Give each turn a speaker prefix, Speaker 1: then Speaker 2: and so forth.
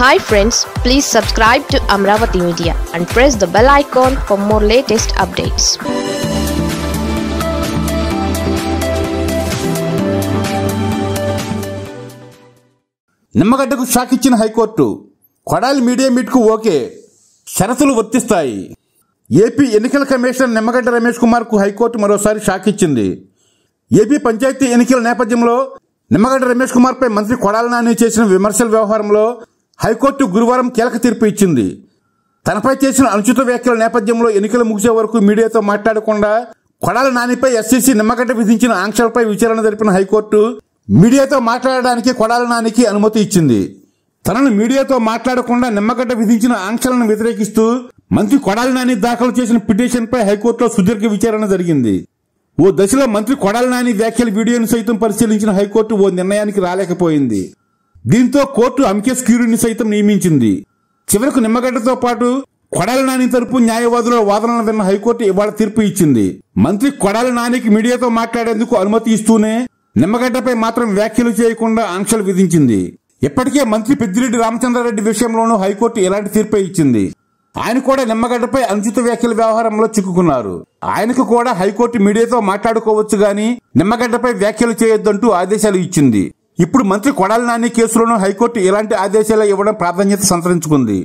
Speaker 1: Hi friends please subscribe to Amaravati media and press the bell icon for more latest updates
Speaker 2: నిమ్మగడ్డకు shock ఇచ్చిన high court Kodali media మీట్కు okay షరతులు వర్తిస్తాయి. AP ఎన్నికల commissioner Nimmagadda Ramesh కుమార్కు high court మరోసారి shock ఇచ్చింది ఏపీ పంచాయతీ ఎన్నికల నేపథ్యంలో నిమ్మగడ్డ రమేష్ కుమార్పై మంత్రి కొడాల నాని చేసిన విమర్శల వ్యవహారంలో హైకోర్టు గురువారం కీలక తీర్పు ఇచ్చింది. తనపై చేసిన అనుచిత వ్యాఖ్యల నేపథ్యంలో ఎన్నికలు ముగిసే వరకు మీడియాతో మాట్లాడకుండా కొడాల నానిపై ఎస్సీసీ నిమ్మగడ్డ విధించిన ఆంక్షలపై విచారణ జరిపిన హైకోర్టు మీడియాతో మాట్లాడడానికి కొడాల నానికి అనుమతి ఇచ్చింది. తనను మీడియాతో మాట్లాడకుండా నిమ్మగడ్డ విధించిన ఆంక్షలను వ్యతిరేకిస్తూ మంత్రి కొడాలి నాని దాఖలు చేసిన పిటిషన్పై హైకోర్టులో సుదీర్ఘ విచారణ జరిగింది. ఓ దశలో మంత్రి కొడాలి నాని వ్యాఖ్యల వీడియోను సైతం పరిశీలించిన హైకోర్టు ఓ నిర్ణయానికి రాలేకపోయింది. దీంతో కోర్టు అంకేష్ క్యూరిని సైతం నియమించింది. చివరకు నిమ్మగడ్డతో పాటు కొడాలి నాని తరపు న్యాయవాదుల వాదనలు విన్న హైకోర్టు ఇవాళ తీర్పు ఇచ్చింది. మంత్రి కొడాలి నానికి మీడియాతో మాట్లాడేందుకు అనుమతి ఇస్తూనే నిమ్మగడ్డపై మాత్రం వ్యాఖ్యలు చేయకుండా ఆంక్షలు విధించింది. ఇప్పటికే మంత్రి పెద్దిరెడ్డి రామచంద్రారెడ్డి విషయంలోనూ హైకోర్టు ఇలాంటి తీర్పే ఇచ్చింది. ఆయన కూడా నిమ్మగడ్డపై అనుచిత వ్యాఖ్యల వ్యవహారంలో చిక్కుకున్నారు. ఆయనకు కూడా హైకోర్టు మీడియాతో మాట్లాడుకోవచ్చు గాని నిమ్మగడ్డపై వ్యాఖ్యలు చేయొద్దంటూ ఆదేశాలు ఇచ్చింది. ఇప్పుడు మంత్రి కొడాలి నాని కేసులోనూ హైకోర్టు ఎలాంటి ఆదేశాలు ఇవ్వడం ప్రాధాన్యత సంతరించుకుంది.